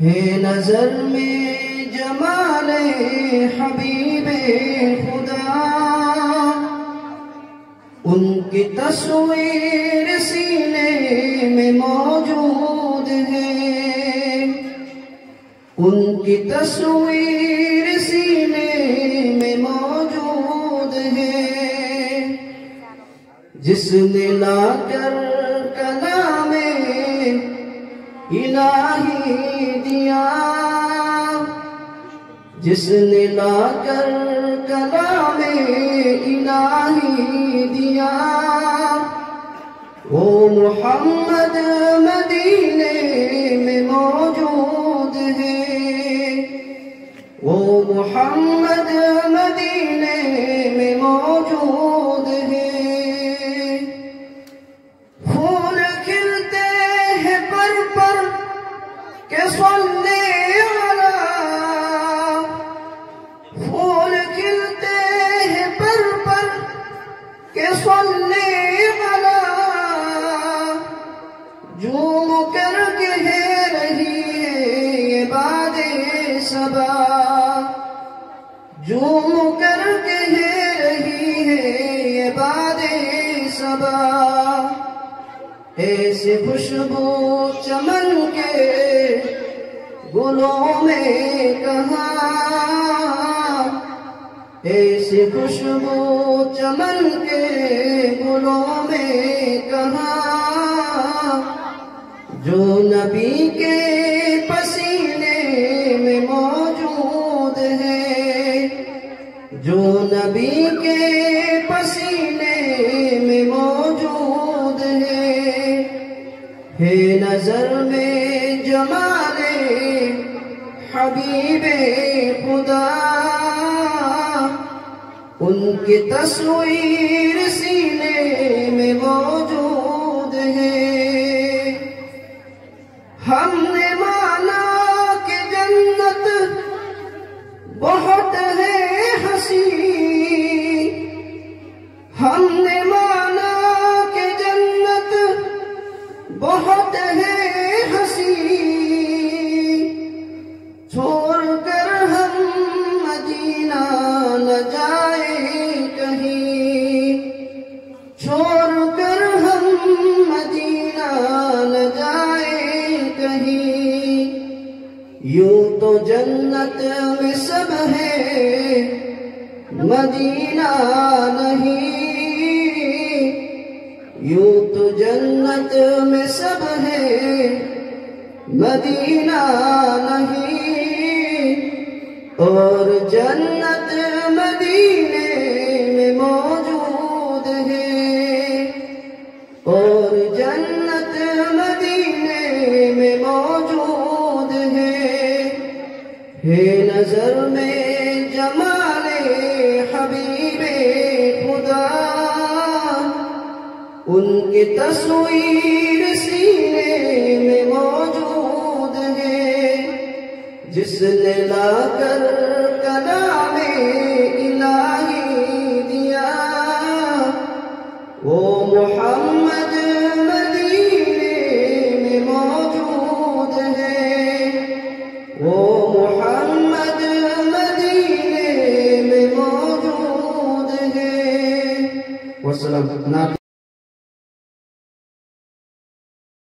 ہے نظر میں جمال حبیب خدا۔ ان کی تصویر سینے میں موجود ہے۔ ان کی تصویر سینے میں موجود ہے۔ جس نے لا کر الہی دیا جس نے لا کر کلام الہی دیا وہ محمد کہ صلی علی پھول کھلتے ہیں پر پر کہ صلی علی جوم کر کہہ رہی ہے یہ باد سبا جوم کر کہہ رہی ہے یہ باد سبا ایسے خوشبو چمن کے گلوں میں کہاں؟ ایسے خوشبو چمن کے گلوں میں کہاں؟ جو نبی کے پسینے میں موجود ہے، جو نبی کے پسینے میں موجود ہے۔ ہے نظر میں جمال حبیب خدا۔ ان کی تصویر سینے میں موجود ہے۔ ہم نے مانا کہ جنت بہت بہت ہے ہنسی۔ چھوڑ کر ہم مدینہ نہ جائے کہیں۔ چھوڑ کر ہم مدینہ نہ جائے کہیں۔ یوں تو جنت میں سب ہے، مدینہ نہیں۔ یوں تو جنت میں سب ہے، مدینہ نہیں۔ اور جنت مدینے میں موجود ہے۔ اور جنت مدینے میں موجود ہے۔ ہے نظر میں ان کی تصویر سینے میں موجود ہے۔ جس نے لا کر کلام الہی دیا، وہ محمد مدینے میں موجود ہے۔ وہ محمد مدینے میں موجود ہے۔ وسلم